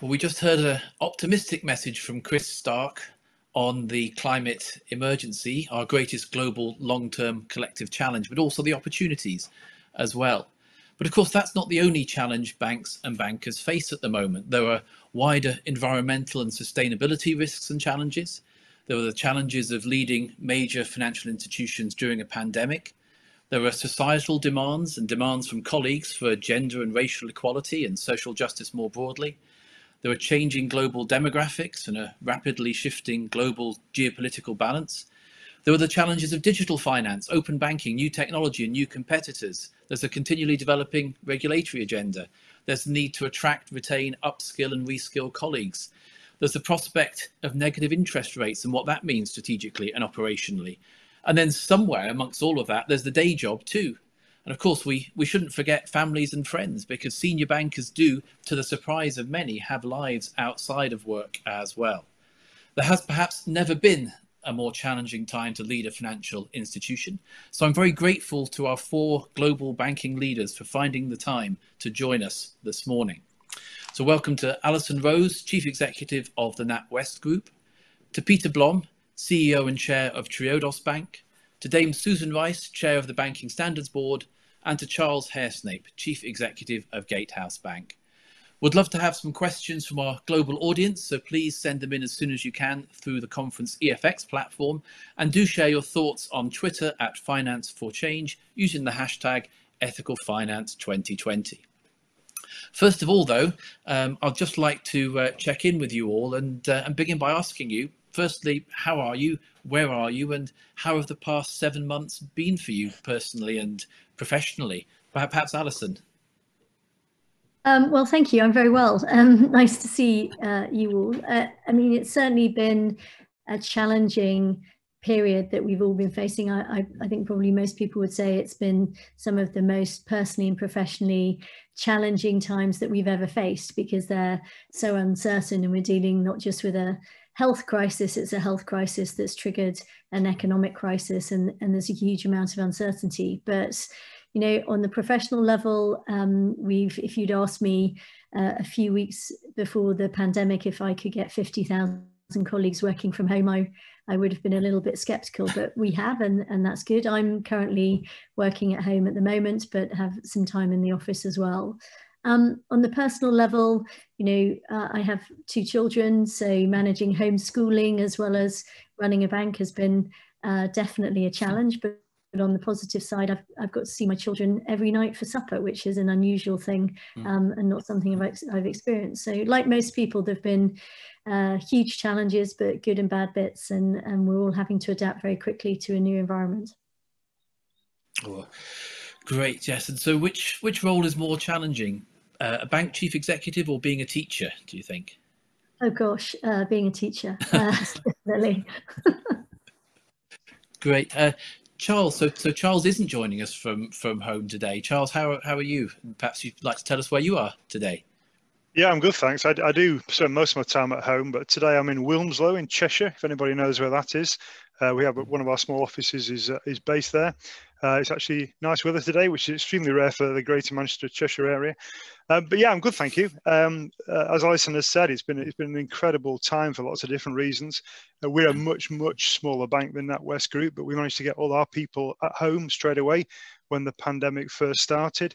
Well, we just heard an optimistic message from Chris Stark on the climate emergency, our greatest global long term collective challenge, but also the opportunities as well. But of course, that's not the only challenge banks and bankers face at the moment. There are wider environmental and sustainability risks and challenges. There are the challenges of leading major financial institutions during a pandemic. There are societal demands and demands from colleagues for gender and racial equality and social justice more broadly. There are changing global demographics and a rapidly shifting global geopolitical balance. There are the challenges of digital finance, open banking, new technology, and new competitors. There's a continually developing regulatory agenda. There's the need to attract, retain, upskill, and reskill colleagues. There's the prospect of negative interest rates and what that means strategically and operationally. And then somewhere amongst all of that, there's the day job too. And of course, we, we shouldn't forget families and friends because senior bankers do, to the surprise of many, have lives outside of work as well. There has perhaps never been a more challenging time to lead a financial institution. So I'm very grateful to our four global banking leaders for finding the time to join us this morning. So welcome to Alison Rose, Chief Executive of the NatWest Group, to Peter Blom, CEO and Chair of Triodos Bank, to Dame Susan Rice, Chair of the Banking Standards Board, and to Charles Haresnape, Chief Executive of Gatehouse Bank. Would love to have some questions from our global audience, so please send them in as soon as you can through the conference EFX platform, and do share your thoughts on Twitter at Finance for Change using the hashtag ethicalfinance2020. First of all, though, um, I'd just like to uh, check in with you all and, uh, and begin by asking you, firstly, how are you? Where are you? And how have the past seven months been for you personally and professionally? Perhaps Alison. Um, well, thank you. I'm very well. Um, nice to see uh, you all. Uh, I mean, it's certainly been a challenging period that we've all been facing. I, I, I, think probably most people would say it's been some of the most personally and professionally challenging times that we've ever faced because they're so uncertain and we're dealing not just with a health crisis, it's a health crisis that's triggered an economic crisis and, and there's a huge amount of uncertainty. But you know, on the professional level, um, we've, if you'd asked me uh, a few weeks before the pandemic if I could get 50,000 colleagues working from home, I, I would have been a little bit skeptical, but we have, and, and that's good. I'm currently working at home at the moment, but have some time in the office as well. Um, on the personal level, you know, uh, I have two children, so managing homeschooling as well as running a bank has been uh, definitely a challenge, but but on the positive side, I've, I've got to see my children every night for supper, which is an unusual thing mm. um, and not something I've, I've experienced. So like most people, there've been uh, huge challenges, but good and bad bits. And, and we're all having to adapt very quickly to a new environment. Oh, great, yes. And so which, which role is more challenging, uh, a bank chief executive or being a teacher, do you think? Oh gosh, uh, being a teacher, uh, definitely. Great. Uh, Charles, so so Charles isn't joining us from from home today. Charles, how how are you? perhaps you'd like to tell us where you are today. Yeah, I'm good, thanks. I, I do spend most of my time at home, but today I'm in Wilmslow in Cheshire. If anybody knows where that is, uh, we have one of our small offices is uh, is based there. Uh, it's actually nice weather today, which is extremely rare for the Greater Manchester Cheshire area. Um, but yeah, I'm good, thank you. Um, uh, as Alison has said, it's been it's been an incredible time for lots of different reasons. Uh, we're a much much smaller bank than NatWest Group, but we managed to get all our people at home straight away when the pandemic first started.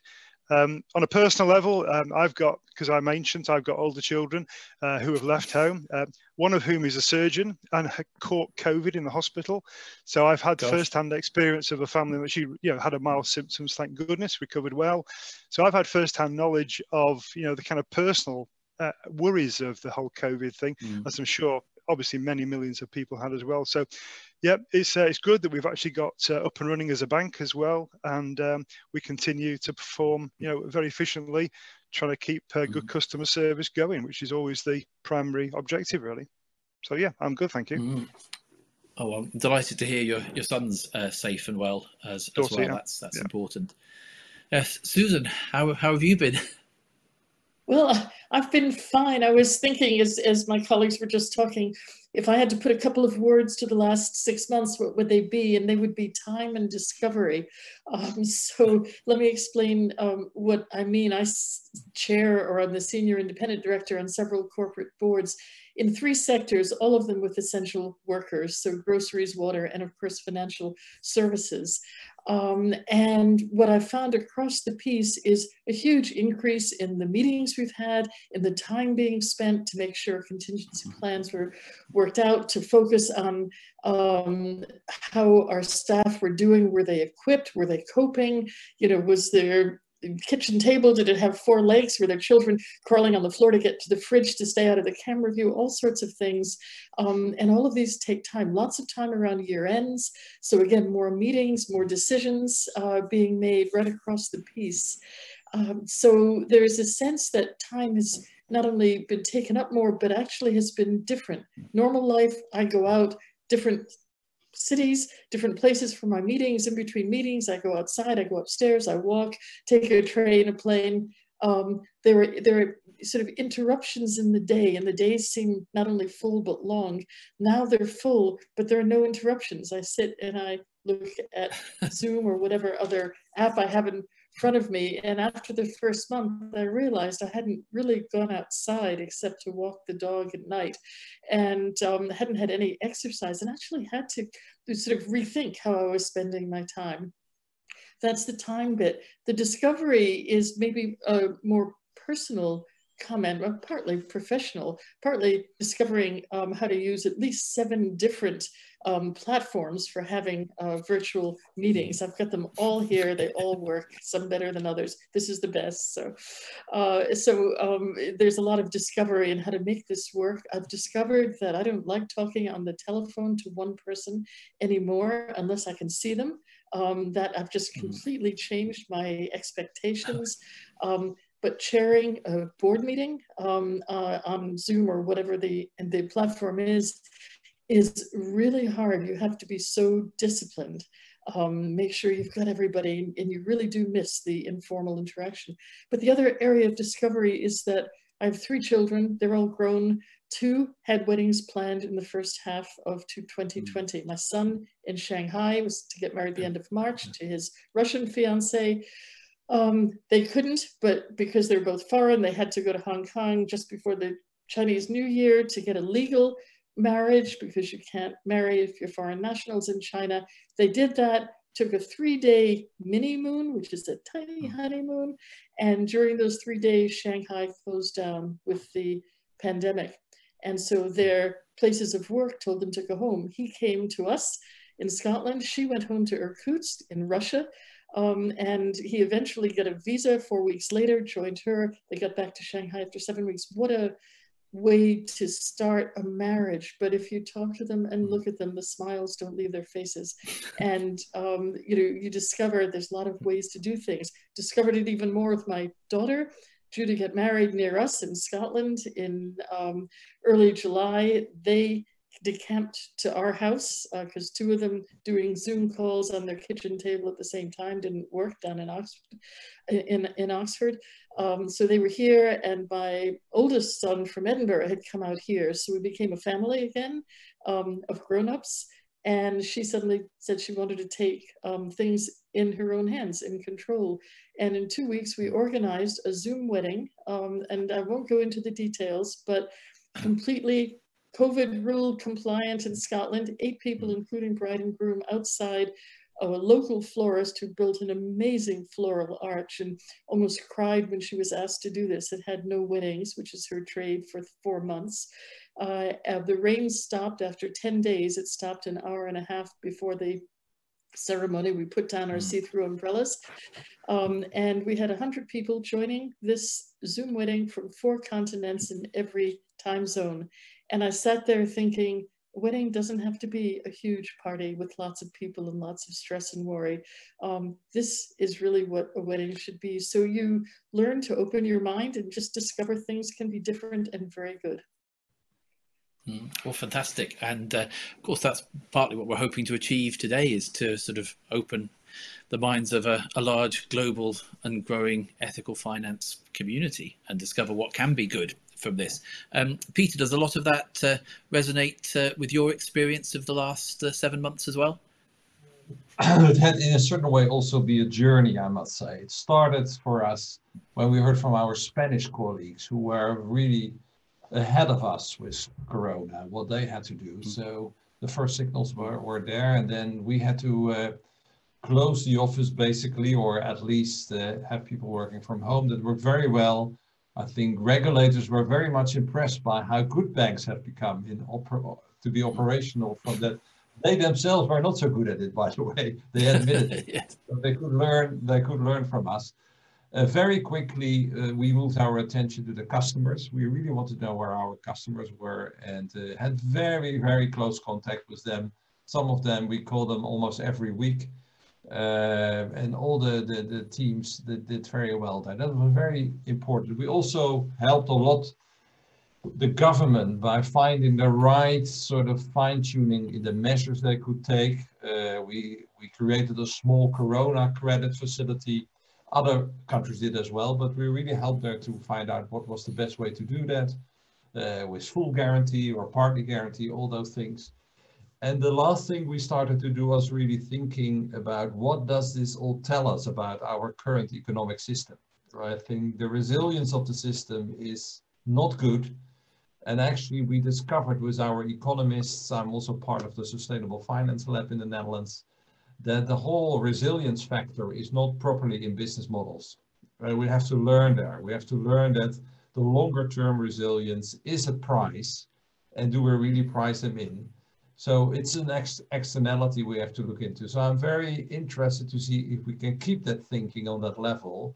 Um, on a personal level, um, I've got, because I'm ancient, I've got older children uh, who have left home, uh, one of whom is a surgeon and caught COVID in the hospital. So I've had first-hand experience of a family that she you know, had a mild symptoms, thank goodness, recovered well. So I've had first-hand knowledge of, you know, the kind of personal uh, worries of the whole COVID thing, mm. as I'm sure obviously many millions of people had as well. So, yeah, it's uh, it's good that we've actually got uh, up and running as a bank as well, and um, we continue to perform, you know, very efficiently, trying to keep uh, good mm-hmm. customer service going, which is always the primary objective, really. So, yeah, I'm good, thank you. Mm-hmm. Oh, I'm delighted to hear your your son's uh, safe and well as, as well. Yeah. That's that's yeah. important. Yes, Susan, how how have you been? Well, I've been fine. I was thinking as, as my colleagues were just talking, if I had to put a couple of words to the last six months, what would they be? And they would be time and discovery. Um, so let me explain um, what I mean. I chair or I'm the senior independent director on several corporate boards in three sectors, all of them with essential workers, so groceries, water, and of course financial services. Um, and what I found across the piece is a huge increase in the meetings we've had, in the time being spent to make sure contingency plans were worked out, to focus on um, how our staff were doing. Were they equipped? Were they coping? You know, was there kitchen table? Did it have four legs? Were there children crawling on the floor to get to the fridge to stay out of the camera view? All sorts of things. Um, and all of these take time, lots of time around year ends. So again, more meetings, more decisions uh, being made right across the piece. Um, so there's a sense that time has not only been taken up more, but actually has been different. Normal life, I go out, different cities, different places for my meetings. In between meetings, I go outside, I go upstairs, I walk, take a train, a plane. Um, there are there are sort of interruptions in the day, and the days seem not only full but long. Now they're full, but there are no interruptions. I sit and I look at Zoom or whatever other app I have in front of me. And after the first month, I realized I hadn't really gone outside except to walk the dog at night and um, hadn't had any exercise and actually had to sort of rethink how I was spending my time. That's the time bit. The discovery is maybe a more personal comment, partly professional, partly discovering um, how to use at least seven different um, platforms for having uh, virtual meetings. I've got them all here. They all work, some better than others. This is the best. So, uh, so um, there's a lot of discovery in how to make this work. I've discovered that I don't like talking on the telephone to one person anymore unless I can see them. Um, that I've just mm-hmm. completely changed my expectations. Um, but chairing a board meeting um, uh, on Zoom or whatever the, the platform is, is really hard. You have to be so disciplined. Um, make sure you've got everybody, and you really do miss the informal interaction. But the other area of discovery is that I have three children, they're all grown. Two had weddings planned in the first half of 2020. Hmm. My son in Shanghai was to get married the end of March to his Russian fiance. Um, they couldn't, but because they're both foreign, they had to go to Hong Kong just before the Chinese New Year to get a legal marriage because you can't marry if you're foreign nationals in China. They did that, took a three day mini moon, which is a tiny hmm. honeymoon. And during those three days, Shanghai closed down with the pandemic. And so their places of work told them to go home. He came to us in Scotland. She went home to Irkutsk in Russia. Um, and he eventually got a visa four weeks later, joined her. They got back to Shanghai after seven weeks. What a way to start a marriage. But if you talk to them and look at them, the smiles don't leave their faces. And um, you know, you discover there's a lot of ways to do things. Discovered it even more with my daughter. Judy got married near us in Scotland in um, early July. They decamped to our house because uh, two of them doing Zoom calls on their kitchen table at the same time didn't work down in Oxford. In, in Oxford. Um, so they were here and my oldest son from Edinburgh had come out here. So we became a family again um, of grown-ups. And she suddenly said she wanted to take um, things in her own hands, in control. And in two weeks, we organized a Zoom wedding. Um, and I won't go into the details, but completely COVID rule compliant in Scotland, eight people, mm. including bride and groom, outside a local florist who built an amazing floral arch and almost cried when she was asked to do this. It had no weddings, which is her trade for four months. Uh, uh, the rain stopped after 10 days. It stopped an hour and a half before the ceremony. We put down our mm. see-through umbrellas um, and we had 100 people joining this Zoom wedding from four continents in every time zone. And I sat there thinking, wedding doesn't have to be a huge party with lots of people and lots of stress and worry. Um, this is really what a wedding should be. So you learn to open your mind and just discover things can be different and very good. Mm, well, fantastic. And uh, of course, that's partly what we're hoping to achieve today is to sort of open the minds of a, a, large global and growing ethical finance community and discover what can be good from this. Um, Peter, does a lot of that uh, resonate uh, with your experience of the last uh, seven months as well? it had in a certain way also be a journey, I must say. It started for us when we heard from our Spanish colleagues who were really ahead of us with Corona, what they had to do. Mm-hmm. So the first signals were, were there, and then we had to uh, close the office basically, or at least uh, have people working from home that worked very well. I think regulators were very much impressed by how good banks have become in oper- to be operational from that they themselves were not so good at it, by the way. They admitted it. yes. so they could learn. They could learn from us. Uh, very quickly, uh, we moved our attention to the customers. We really wanted to know where our customers were and uh, had very, very close contact with them. Some of them, we call them almost every week. Uh, and all the, the, the teams that did very well there. That was very important. We also helped a lot the government by finding the right sort of fine tuning in the measures they could take. Uh, we, we created a small Corona credit facility. Other countries did as well, but we really helped there to find out what was the best way to do that uh, with full guarantee or partly guarantee, all those things. And the last thing we started to do was really thinking about what does this all tell us about our current economic system. I think the resilience of the system is not good and actually, we discovered with our economists, I'm also part of the Sustainable Finance Lab in the Netherlands, that the whole resilience factor is not properly in business models. Right? We have to learn there. We have to learn that the longer term resilience is a price and do we really price them in? So it's an ex externality we have to look into. So I'm very interested to see if we can keep that thinking on that level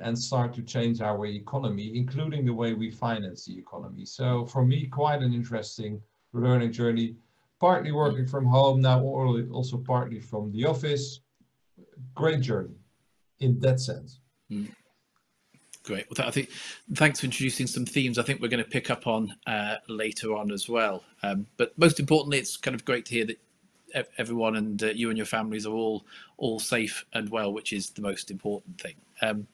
and start to change our economy, including the way we finance the economy. So for me, quite an interesting learning journey, partly working from home, now also partly from the office. Great journey in that sense. Mm. Great. Well, I think thanks for introducing some themes. I think we're going to pick up on uh, later on as well. Um, but most importantly, it's kind of great to hear that everyone and uh, you and your families are all all safe and well, which is the most important thing. Um,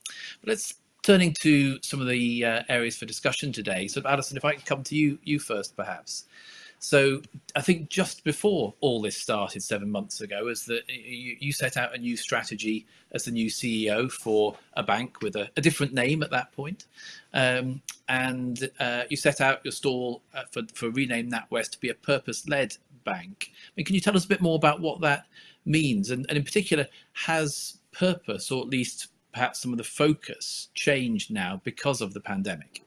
let's turning to some of the uh, areas for discussion today. So, Alison, if I can come to you, you first, perhaps. So, I think just before all this started seven months ago, is that you, you, set out a new strategy as the new CEO for a bank with a, a different name at that point, um, and uh, you set out your stall uh, for for rename NatWest to be a purpose-led bank. I mean, can you tell us a bit more about what that means? And, and in particular, has purpose, or at least perhaps some of the focus, changed now because of the pandemic?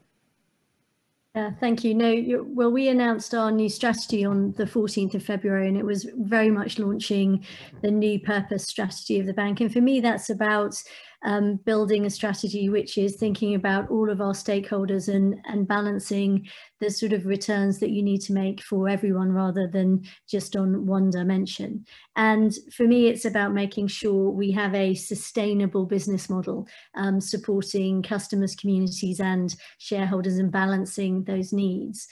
Yeah, thank you. No, well, we announced our new strategy on the 14th of February, and it was very much launching the new purpose strategy of the bank. And for me, that's about um, building a strategy which is thinking about all of our stakeholders and, and balancing the sort of returns that you need to make for everyone rather than just on one dimension. And for me, it's about making sure we have a sustainable business model, um, supporting customers, communities, and shareholders and balancing those needs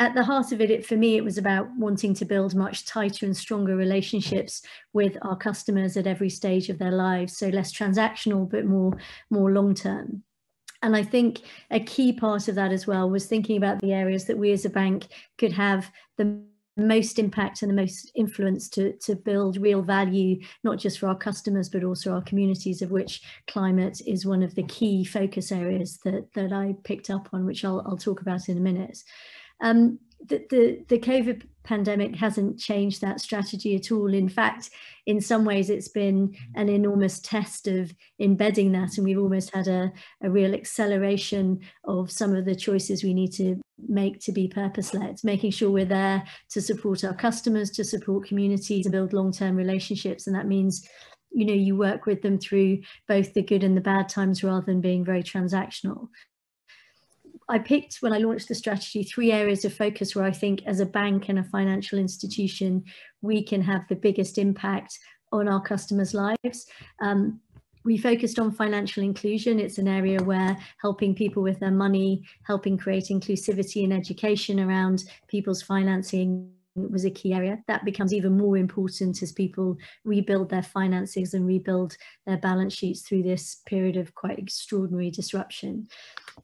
at the heart of it, it, for me, it was about wanting to build much tighter and stronger relationships with our customers at every stage of their lives. So less transactional, but more, more long term. And I think a key part of that as well was thinking about the areas that we as a bank could have the most impact and the most influence to, to build real value, not just for our customers, but also our communities, of which climate is one of the key focus areas that, that I picked up on, which I'll, I'll talk about in a minute. Um, the, the, the COVID pandemic hasn't changed that strategy at all. In fact, in some ways, it's been an enormous test of embedding that, and we've almost had a, a real acceleration of some of the choices we need to make to be purpose led, making sure we're there to support our customers, to support communities, to build long term relationships. And that means you know you work with them through both the good and the bad times rather than being very transactional I picked when I launched the strategy three areas of focus where I think as a bank and a financial institution, we can have the biggest impact on our customers' lives. Um, we focused on financial inclusion. It's an area where helping people with their money, helping create inclusivity and education around people's financing was a key area. That becomes even more important as people rebuild their finances and rebuild their balance sheets through this period of quite extraordinary disruption.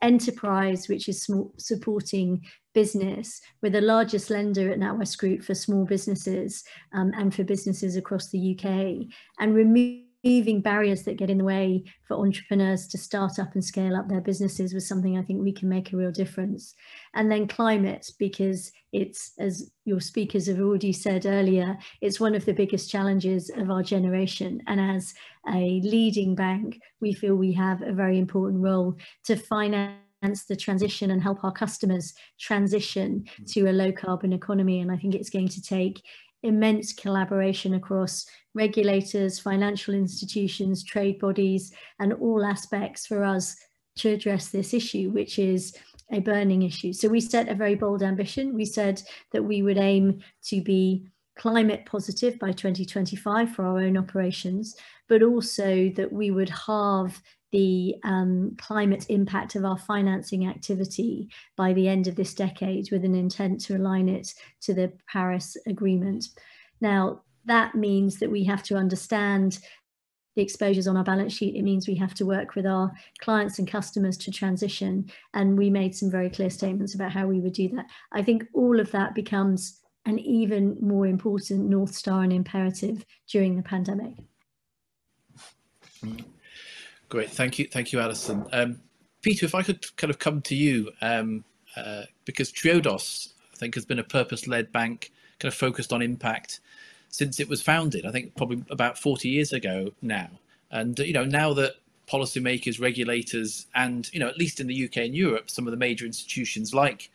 Enterprise, which is small, supporting business, we're the largest lender at NatWest Group for small businesses um, and for businesses across the UK, and remove removing barriers that get in the way for entrepreneurs to start up and scale up their businesses was something I think we can make a real difference. And then climate, because it's, as your speakers have already said earlier, it's one of the biggest challenges of our generation. And as a leading bank, we feel we have a very important role to finance the transition and help our customers transition hmm. to a low carbon economy. And I think it's going to take immense collaboration across regulators, financial institutions, trade bodies, and all aspects for us to address this issue, which is a burning issue. So we set a very bold ambition. We said that we would aim to be climate positive by 2025 for our own operations, but also that we would halve the um, climate impact of our financing activity by the end of this decade with an intent to align it to the Paris Agreement. Now, that means that we have to understand the exposures on our balance sheet. It means we have to work with our clients and customers to transition. And we made some very clear statements about how we would do that. I think all of that becomes an even more important North Star and imperative during the pandemic. Great, thank you, thank you, Alison. Um, Peter, if I could kind of come to you, um, uh, because Triodos, I think, has been a purpose-led bank, kind of focused on impact since it was founded. I think probably about 40 years ago now. And you know, now that policymakers, regulators, and you know, at least in the UK and Europe, some of the major institutions like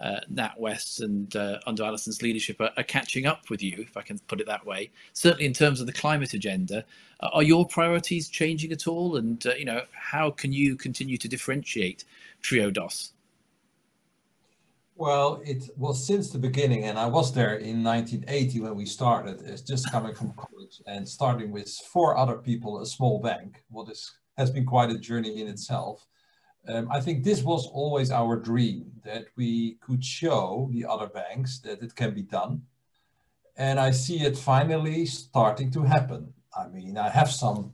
uh, NatWest and uh, under Alison's leadership are, are, catching up with you, if I can put it that way. Certainly, in terms of the climate agenda, uh, are your priorities changing at all? And uh, you know, how can you continue to differentiate Triodos? Well, it was since the beginning, and I was there in 1980 when we started. It's just coming from college and starting with four other people, a small bank. What is has been quite a journey in itself. Um, I think this was always our dream that we could show the other banks that it can be done. And I see it finally starting to happen. I mean, I have some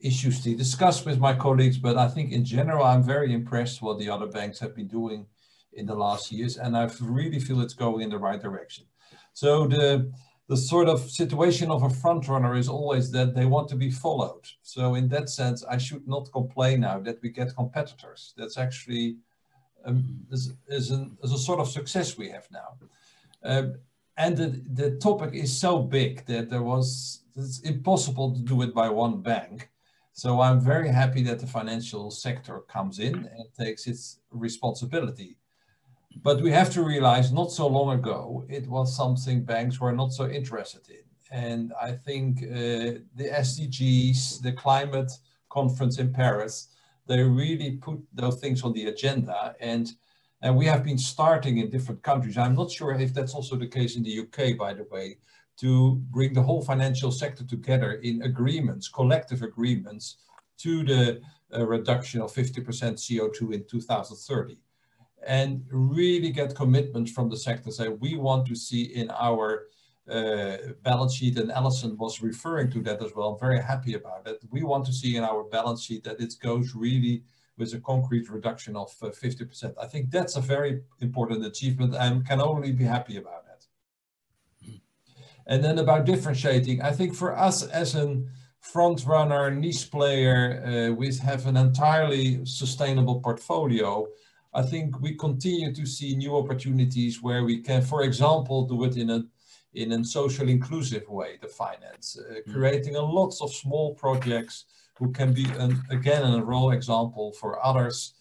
issues to discuss with my colleagues, but I think in general, I'm very impressed what the other banks have been doing in the last years. And I really feel it's going in the right direction. So the, the sort of situation of a front runner is always that they want to be followed. So in that sense, I should not complain now that we get competitors. That's actually um, is, is, an, is a sort of success we have now. Um, and the, the topic is so big that there was, it's impossible to do it by one bank. So I'm very happy that the financial sector comes in and takes its responsibility. But we have to realize not so long ago, it was something banks were not so interested in. And I think uh, the SDGs, the climate conference in Paris, they really put those things on the agenda. And, and we have been starting in different countries. I'm not sure if that's also the case in the UK, by the way, to bring the whole financial sector together in agreements, collective agreements to the uh, reduction of 50% CO2 in 2030 and really get commitment from the sector. Say we want to see in our uh, balance sheet, and Alison was referring to that as well. I'm very happy about it. We want to see in our balance sheet that it goes really with a concrete reduction of uh, 50%. I think that's a very important achievement and can only be happy about that. And then about differentiating, I think for us as a front runner, niche player, uh, we have an entirely sustainable portfolio. I think we continue to see new opportunities where we can, for example, do it in a in a social inclusive way, the finance, uh, mm. creating a lots of small projects who can be, an, again, a role example for others.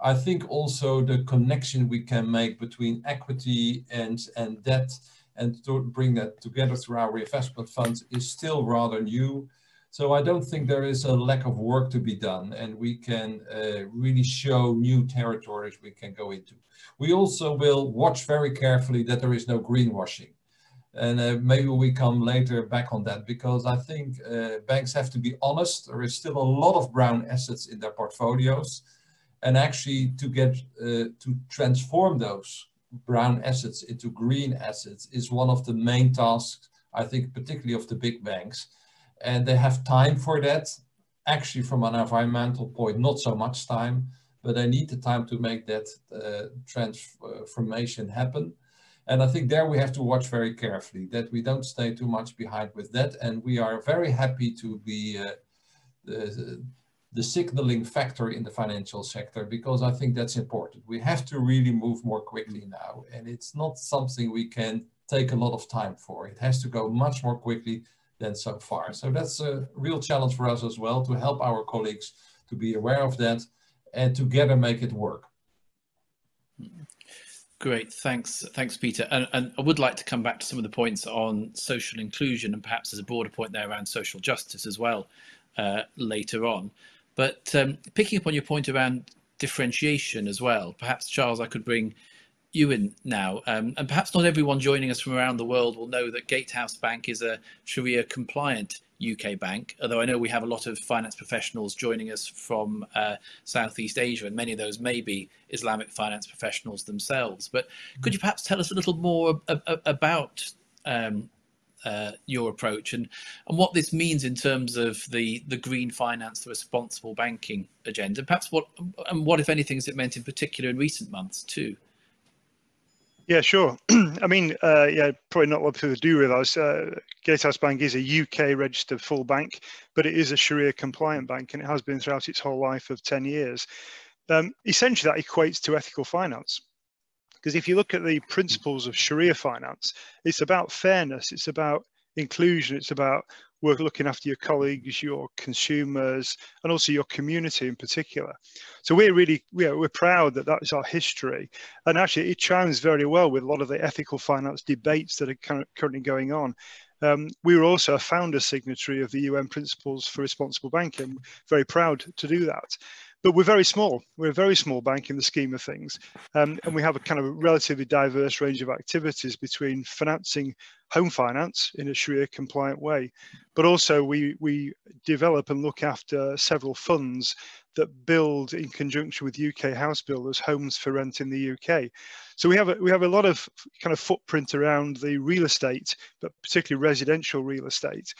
I think also the connection we can make between equity and, and debt and to bring that together through our investment funds is still rather new. So I don't think there is a lack of work to be done and we can uh, really show new territories we can go into. We also will watch very carefully that there is no greenwashing. And uh, maybe we come later back on that because I think uh, banks have to be honest. There is still a lot of brown assets in their portfolios. And actually to get uh, to transform those brown assets into green assets is one of the main tasks, I think, particularly of the big banks. And they have time for that. Actually, from an environmental point, not so much time, but they need the time to make that uh, transformation happen. And I think there we have to watch very carefully that we don't stay too much behind with that. And we are very happy to be uh, the, the signaling factor in the financial sector because I think that's important. We have to really move more quickly now, and it's not something we can take a lot of time for. It has to go much more quickly than so far. So that's a real challenge for us as well to help our colleagues to be aware of that and together make it work. Great, thanks, thanks, Peter. And, and, I would like to come back to some of the points on social inclusion and perhaps as a broader point there around social justice as well uh, later on. But um, picking up on your point around differentiation as well, perhaps Charles, I could bring you in now, um, and perhaps not everyone joining us from around the world will know that Gatehouse Bank is a Sharia compliant UK bank, although I know we have a lot of finance professionals joining us from uh, Southeast Asia, and many of those may be Islamic finance professionals themselves. But could you perhaps tell us a little more about um, uh, your approach and and what this means in terms of the the green finance, the responsible banking agenda. Perhaps what and what, if anything, has it meant in particular in recent months too? Yeah, sure. I mean, uh, yeah, probably not what people do realise. Uh, Gatehouse Bank is a UK registered full bank, but it is a Sharia compliant bank, and it has been throughout its whole life of 10 years. Um, essentially, that equates to ethical finance. Because if you look at the principles of Sharia finance, it's about fairness, it's about inclusion, it's about work looking after your colleagues, your consumers, and also your community in particular. So we're really we're, we're proud that that is our history, and actually it chimes very well with a lot of the ethical finance debates that are currently going on. Um, we were also a founder signatory of the UN Principles for Responsible Banking. Very proud to do that but we're very small. We're a very small bank in the scheme of things. Um, and we have a kind of a relatively diverse range of activities between financing home finance in a Sharia compliant way, but also we, we develop and look after several funds that build in conjunction with UK house builders homes for rent in the UK. So we have a, we have a lot of kind of footprint around the real estate, but particularly residential real estate.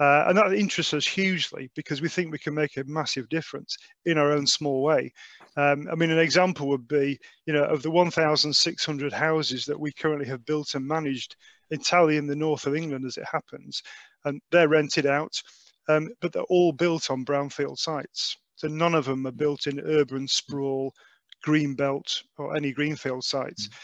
Uh, and that interests us hugely because we think we can make a massive difference in our own small way. Um, I mean, an example would be, you know, of the 1,600 houses that we currently have built and managed entirely in the north of England as it happens, and they're rented out, um, but they're all built on brownfield sites. So none of them are built in urban sprawl, green belt, or any greenfield sites. Mm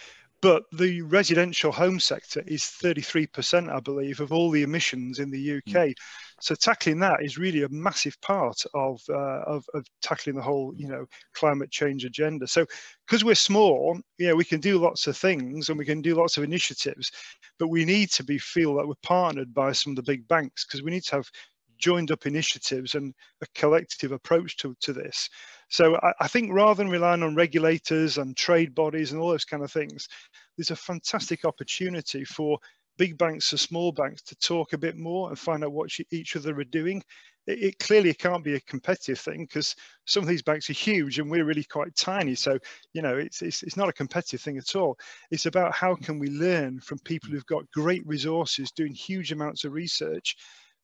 but the residential home sector is 33%, I believe, of all the emissions in the UK. Mm. So tackling that is really a massive part of, uh, of, of tackling the whole, you know, climate change agenda. So because we're small, yeah, we can do lots of things and we can do lots of initiatives, but we need to be feel that we're partnered by some of the big banks because we need to have joined up initiatives and a collective approach to, to this. So I, I, think rather than relying on regulators and trade bodies and all those kind of things, there's a fantastic opportunity for big banks to small banks to talk a bit more and find out what each other are doing. It, it clearly can't be a competitive thing because some of these banks are huge and we're really quite tiny. So, you know, it's, it's, it's not a competitive thing at all. It's about how can we learn from people who've got great resources doing huge amounts of research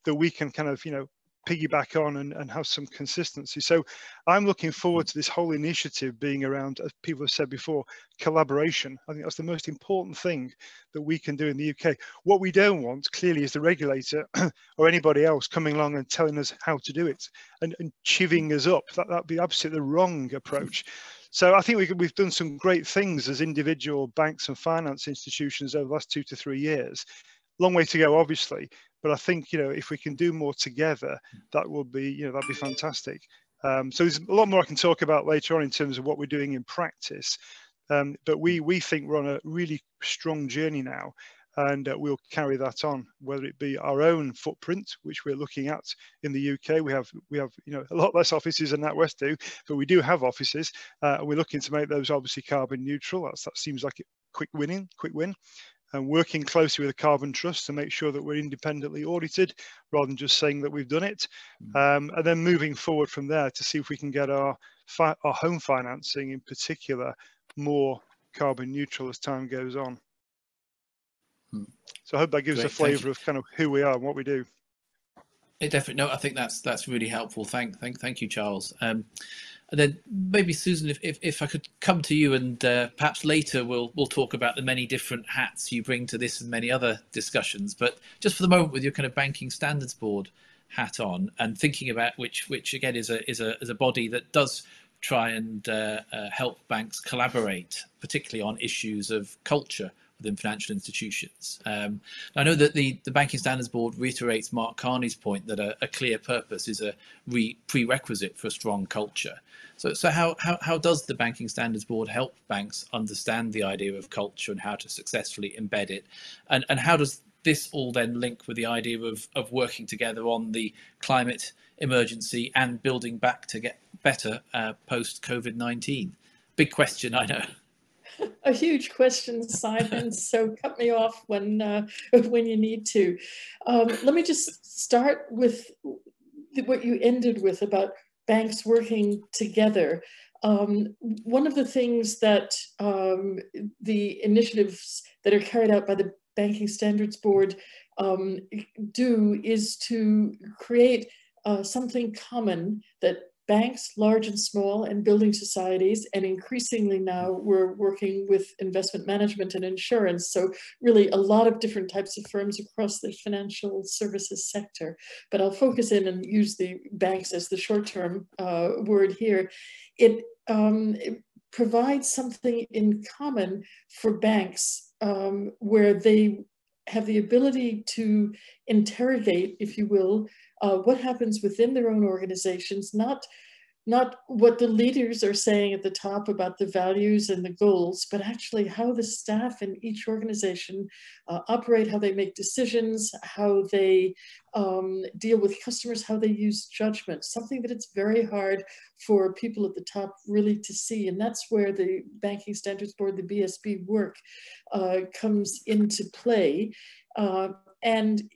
that we can kind of, you know, piggyback on and, and have some consistency. So I'm looking forward to this whole initiative being around, as people have said before, collaboration. I think that's the most important thing that we can do in the UK. What we don't want clearly is the regulator or anybody else coming along and telling us how to do it and, and chivvying us up. That would be absolutely the wrong approach. So I think we, we've done some great things as individual banks and finance institutions over the last two to three years long way to go obviously but I think you know if we can do more together, that would be you know that'd be fantastic. Um, so there's a lot more I can talk about later on in terms of what we're doing in practice. Um, but we we think we're on a really strong journey now, and uh, we'll carry that on. Whether it be our own footprint, which we're looking at in the UK, we have we have you know a lot less offices than NatWest do, but we do have offices, uh, and we're looking to make those obviously carbon neutral. That's, that seems like a quick winning, quick win and working closely with the Carbon Trust to make sure that we're independently audited rather than just saying that we've done it. Mm. Um, and then moving forward from there to see if we can get our, our home financing in particular more carbon neutral as time goes on. Hmm. So I hope that gives Great, a flavour of kind of who we are and what we do. It definitely no, I think that's that's really helpful. Thank thank thank you, Charles. Um, and then maybe Susan, if, if, if I could come to you and uh, perhaps later we'll we'll talk about the many different hats you bring to this and many other discussions. But just for the moment, with your kind of banking standards board hat on and thinking about which which again is a is a is a body that does try and uh, uh, help banks collaborate, particularly on issues of culture within financial institutions. Um, I know that the, the Banking Standards Board reiterates Mark Carney's point that a, a clear purpose is a re prerequisite for a strong culture. So, so how, how, how does the Banking Standards Board help banks understand the idea of culture and how to successfully embed it? And, and how does this all then link with the idea of, of working together on the climate emergency and building back to get better uh, post COVID 19? Big question, I know a huge question, Simon. so cut me off when uh, when you need to. Um, let me just start with what you ended with about banks working together. Um, one of the things that um, the initiatives that are carried out by the Banking Standards Board um, do is to create uh, something common that banks, large and small, and building societies. And increasingly now we're working with investment management and insurance. So really a lot of different types of firms across the financial services sector. But I'll focus in and use the banks as the short-term uh, word here. It, um, it, provides something in common for banks um, where they have the ability to interrogate, if you will, uh, what happens within their own organizations, not not what the leaders are saying at the top about the values and the goals, but actually how the staff in each organization uh, operate, how they make decisions, how they um, deal with customers, how they use judgment, something that it's very hard for people at the top really to see. And that's where the Banking Standards Board, the BSB work uh, comes into play. Uh, and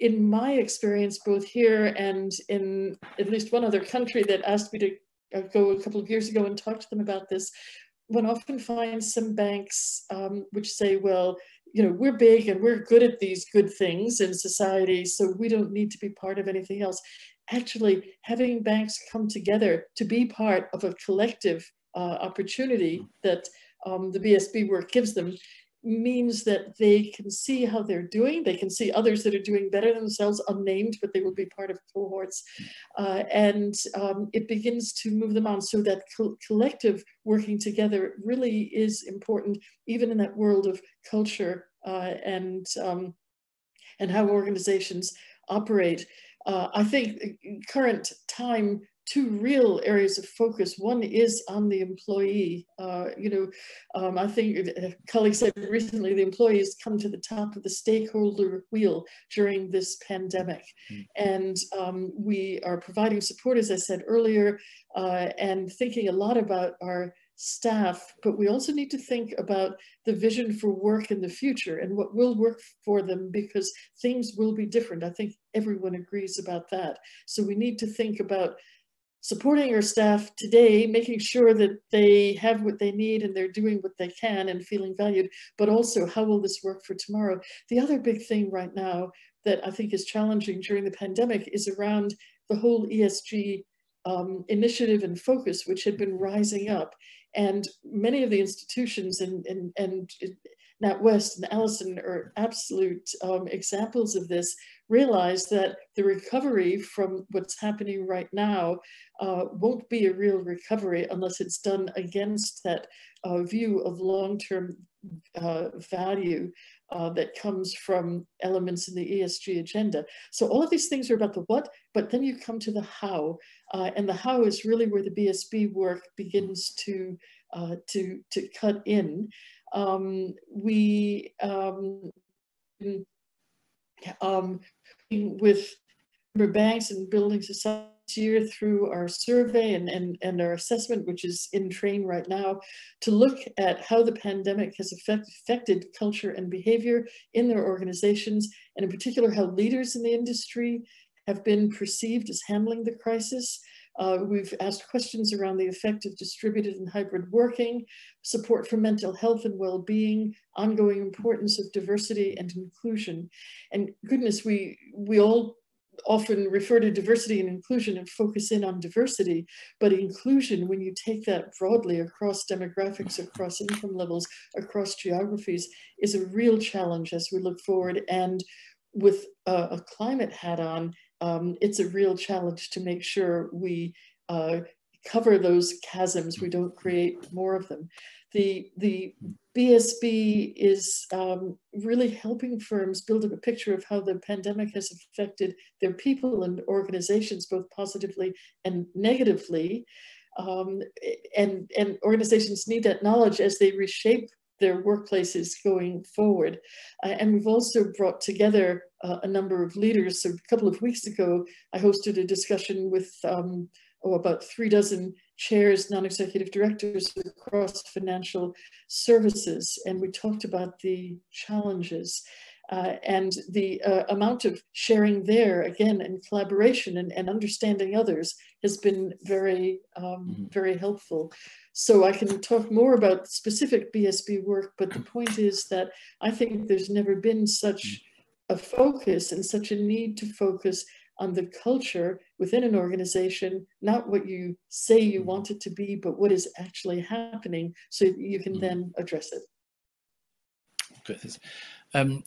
in my experience, both here and in at least one other country that asked me to uh, go a couple of years ago and talk to them about this, one often finds some banks um, which say, well, you know, we're big and we're good at these good things in society, so we don't need to be part of anything else. Actually, having banks come together to be part of a collective uh, opportunity that um, the BSB work gives them means that they can see how they're doing. They can see others that are doing better themselves, unnamed, but they will be part of cohorts. Uh, and um, it begins to move them on so that co collective working together really is important, even in that world of culture uh, and, um, and how organizations operate. Uh, I think current time two real areas of focus. One is on the employee. Uh, you know, um, I think a colleague said recently the employees come to the top of the stakeholder wheel during this pandemic. Mm. And um, we are providing support, as I said earlier, uh, and thinking a lot about our staff, but we also need to think about the vision for work in the future and what will work for them because things will be different. I think everyone agrees about that. So we need to think about supporting our staff today, making sure that they have what they need and they're doing what they can and feeling valued, but also how will this work for tomorrow? The other big thing right now that I think is challenging during the pandemic is around the whole ESG um, initiative and focus, which had been rising up. And many of the institutions and, and, and NatWest and Alison are absolute um, examples of this, realize that the recovery from what's happening right now uh, won't be a real recovery unless it's done against that uh, view of long-term uh, value uh, that comes from elements in the ESG agenda. So all of these things are about the what, but then you come to the how, uh, and the how is really where the BSB work begins to uh, to to cut in. Um, we um, um, with banks and building society year through our survey and, and, and our assessment, which is in train right now, to look at how the pandemic has affect, affected culture and behavior in their organizations, and in particular, how leaders in the industry have been perceived as handling the crisis. Uh, we've asked questions around the effect of distributed and hybrid working, support for mental health and well-being, ongoing importance of diversity and inclusion. And goodness, we, we all often refer to diversity and inclusion and focus in on diversity, but inclusion, when you take that broadly across demographics, across income levels, across geographies, is a real challenge as we look forward. And with a, a climate hat on, um, it's a real challenge to make sure we uh, cover those chasms, we don't create more of them. The, the BSB is um, really helping firms build up a picture of how the pandemic has affected their people and organizations, both positively and negatively. Um, and, and organizations need that knowledge as they reshape their workplaces going forward. Uh, and we've also brought together uh, a number of leaders. So a couple of weeks ago, I hosted a discussion with um, oh, about three dozen chairs, non-executive directors across financial services. And we talked about the challenges uh, and the uh, amount of sharing there, again, and collaboration and, and understanding others has been very, um, mm -hmm. very helpful. So I can talk more about specific BSB work, but the point is that I think there's never been such mm-hmm. a focus and such a need to focus on the culture within an organization, not what you say you mm-hmm. want it to be, but what is actually happening so you can mm-hmm. then address it. Good. Um,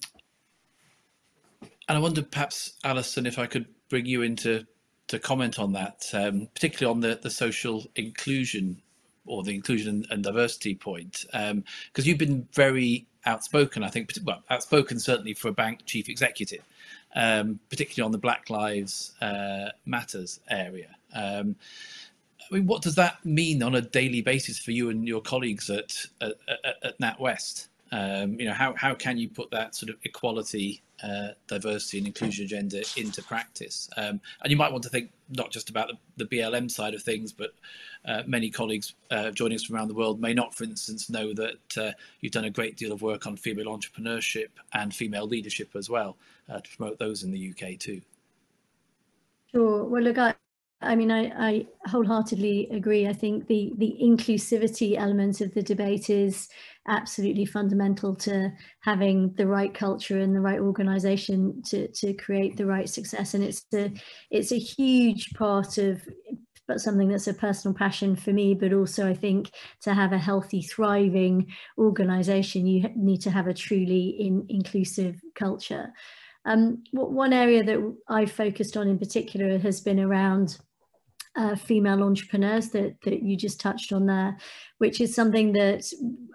and I wonder perhaps, Alison, if I could bring you into to comment on that, um, particularly on the, the social inclusion or the inclusion and diversity point, because um, you've been very outspoken, I think, well, outspoken certainly for a bank chief executive, um, particularly on the Black Lives uh, Matters area. Um, I mean, what does that mean on a daily basis for you and your colleagues at, at, at NatWest? Um, you know, how, how can you put that sort of equality, uh, diversity and inclusion agenda into practice? Um, and you might want to think not just about the, the BLM side of things, but uh, many colleagues uh, joining us from around the world may not, for instance, know that uh, you've done a great deal of work on female entrepreneurship and female leadership as well uh, to promote those in the UK too. Sure. Well, look, I, I mean, I, I, wholeheartedly agree. I think the the inclusivity element of the debate is absolutely fundamental to having the right culture and the right organisation to to create the right success. And it's a it's a huge part of but something that's a personal passion for me. But also, I think to have a healthy, thriving organisation, you need to have a truly in, inclusive culture. Um, one area that I've focused on in particular has been around uh, female entrepreneurs that, that you just touched on there, which is something that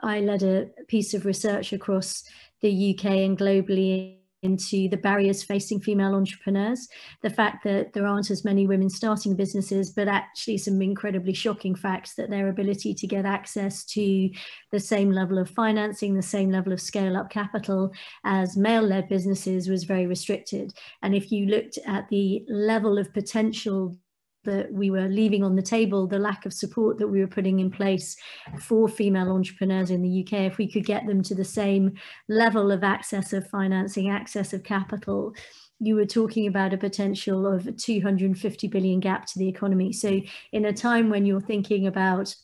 I led a piece of research across the UK and globally into the barriers facing female entrepreneurs, the fact that there aren't as many women starting businesses, but actually some incredibly shocking facts that their ability to get access to the same level of financing, the same level of scale up capital as male led businesses was very restricted. And if you looked at the level of potential that we were leaving on the table, the lack of support that we were putting in place for female entrepreneurs in the UK, if we could get them to the same level of access of financing, access of capital, you were talking about a potential of a 250 billion gap to the economy. So in a time when you're thinking about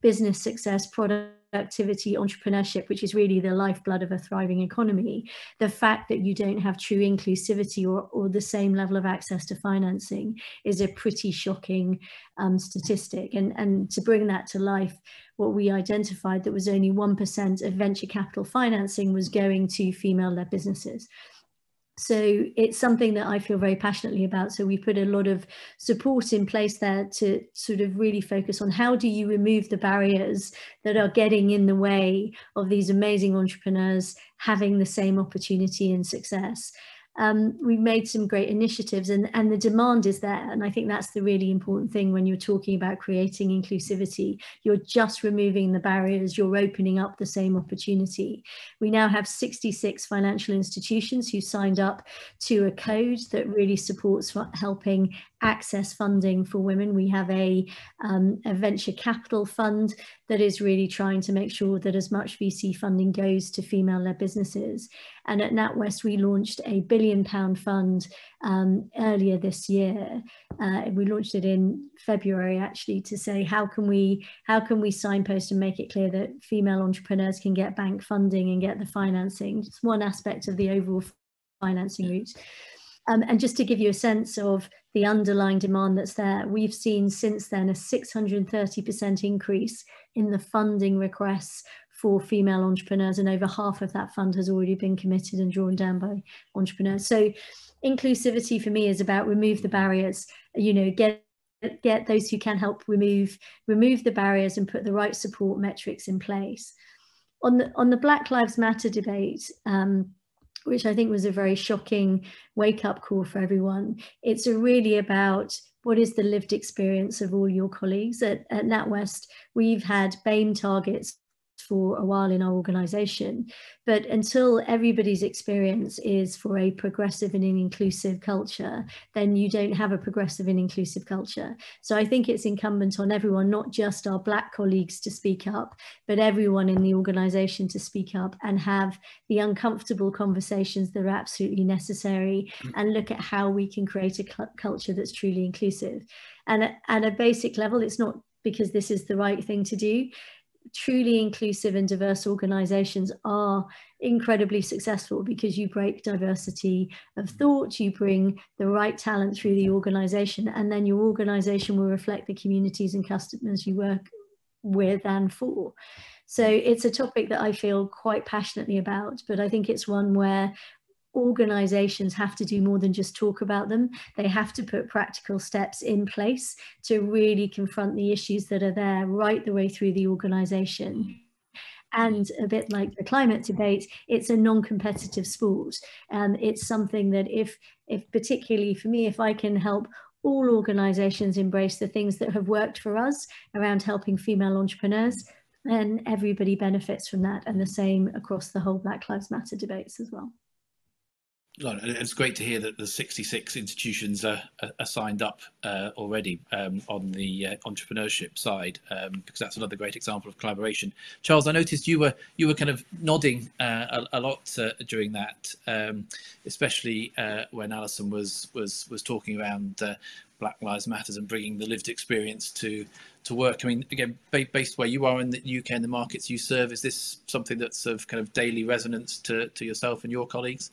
business success, product activity, entrepreneurship, which is really the lifeblood of a thriving economy, the fact that you don't have true inclusivity or, or the same level of access to financing is a pretty shocking um, statistic. And, and to bring that to life, what we identified that was only 1% of venture capital financing was going to female-led businesses so it's something that I feel very passionately about. So we put a lot of support in place there to sort of really focus on how do you remove the barriers that are getting in the way of these amazing entrepreneurs having the same opportunity and success um, we've made some great initiatives and, and the demand is there. And I think that's the really important thing when you're talking about creating inclusivity. You're just removing the barriers, you're opening up the same opportunity. We now have 66 financial institutions who signed up to a code that really supports helping access funding for women. We have a, um, a venture capital fund that is really trying to make sure that as much VC funding goes to female-led businesses. And at NatWest, we launched a billion pound fund um, earlier this year. Uh, we launched it in February, actually, to say how can we how can we signpost and make it clear that female entrepreneurs can get bank funding and get the financing. It's one aspect of the overall financing route. Um, and just to give you a sense of the underlying demand that's there, we've seen since then a 630% increase in the funding requests for female entrepreneurs, and over half of that fund has already been committed and drawn down by entrepreneurs. So, inclusivity for me is about remove the barriers. You know, get get those who can help remove remove the barriers and put the right support metrics in place. On the on the Black Lives Matter debate. Um, which I think was a very shocking wake up call for everyone. It's really about what is the lived experience of all your colleagues at, at NatWest. We've had BAME targets for a while in our organization. But until everybody's experience is for a progressive and an inclusive culture, then you don't have a progressive and inclusive culture. So I think it's incumbent on everyone, not just our Black colleagues to speak up, but everyone in the organization to speak up and have the uncomfortable conversations that are absolutely necessary and look at how we can create a culture that's truly inclusive. And at, at a basic level, it's not because this is the right thing to do truly inclusive and diverse organizations are incredibly successful because you break diversity of mm. thought, you bring the right talent through the organization, and then your organization will reflect the communities and customers you work with and for. So mm. it's a topic that I feel quite passionately about, but I think it's one where organizations have to do more than just talk about them. They have to put practical steps in place to really confront the issues that are there right the way through the organization. And a bit like the climate debate, it's a non-competitive sport. And it's something that if, if particularly for me, if I can help all organizations embrace the things that have worked for us around helping female entrepreneurs, then everybody benefits from that and the same across the whole Black Lives Matter debates as well it's great to hear that the 66 institutions are, are signed up uh, already um, on the uh, entrepreneurship side, um, because that's another great example of collaboration. Charles, I noticed you were you were kind of nodding uh, a, a, lot uh, during that, um, especially uh, when Alison was was was talking around uh, Black Lives Matters and bringing the lived experience to to work. I mean, again, based where you are in the UK and the markets you serve, is this something that's of kind of daily resonance to to yourself and your colleagues?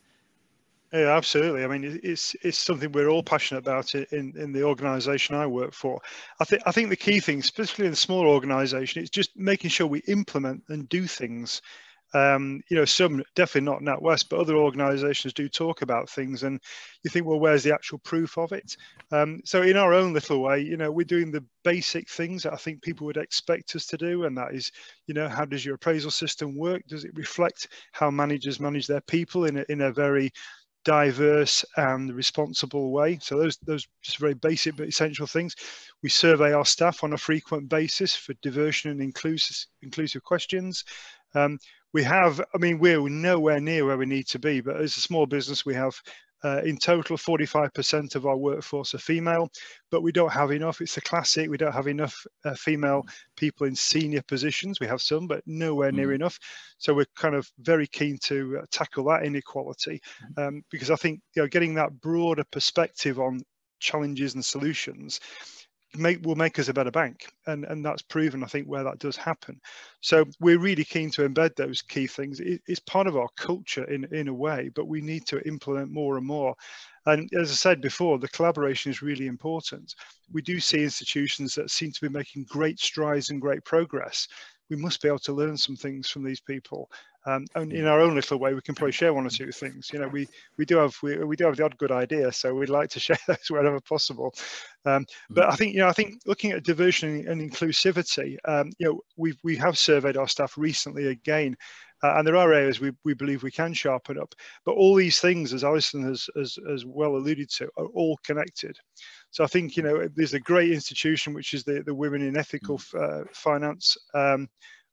Yeah, absolutely. I mean, it's it's something we're all passionate about in in the organisation I work for. I think I think the key thing, especially in a smaller organisation, is just making sure we implement and do things. Um, you know, some definitely not NatWest, but other organisations do talk about things, and you think, well, where's the actual proof of it? Um, so, in our own little way, you know, we're doing the basic things that I think people would expect us to do, and that is, you know, how does your appraisal system work? Does it reflect how managers manage their people in a, in a very diverse and responsible way. So those those just very basic but essential things. We survey our staff on a frequent basis for diversion and inclusive inclusive questions. Um, we have, I mean, we're nowhere near where we need to be, but as a small business, we have uh, in total, 45% of our workforce are female, but we don't have enough. It's a classic. We don't have enough uh, female people in senior positions. We have some, but nowhere near mm. enough. So we're kind of very keen to uh, tackle that inequality mm. um, because I think you know getting that broader perspective on challenges and solutions make will make us a better bank. And and that's proven i think where that does happen. So we're really keen to embed those key things. It, it's part of our culture in in a way but we need to implement more and more. And as i said before the collaboration is really important. We do see institutions that seem to be making great strides and great progress we must be able to learn some things from these people um, and in our own little way, we can probably share one or two things. You know, we we do have we, we do have the odd good idea, so we'd like to share those wherever possible. Um, but I think you know, I think looking at diversion and inclusivity, um, you know, we we have surveyed our staff recently again. Uh, and there are areas we, we believe we can sharpen up. But all these things, as Alison has, has, has well alluded to, are all connected. So I think, you know, there's a great institution, which is the, the Women in Ethical uh, Finance um,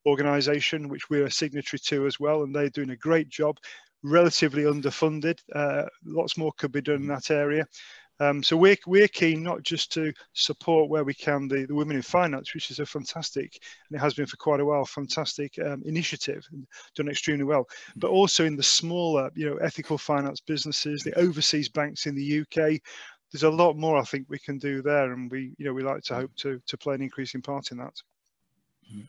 organization, which we're a signatory to as well, and they're doing a great job. Relatively underfunded, uh, lots more could be done in that area. Um, so we're, we're keen not just to support where we can the, the Women in Finance, which is a fantastic, and it has been for quite a while, fantastic um, initiative, and done extremely well, but also in the smaller, you know, ethical finance businesses, the overseas banks in the UK. There's a lot more I think we can do there, and we, you know, we like to hope to to play an increasing part in that. Mm-hmm.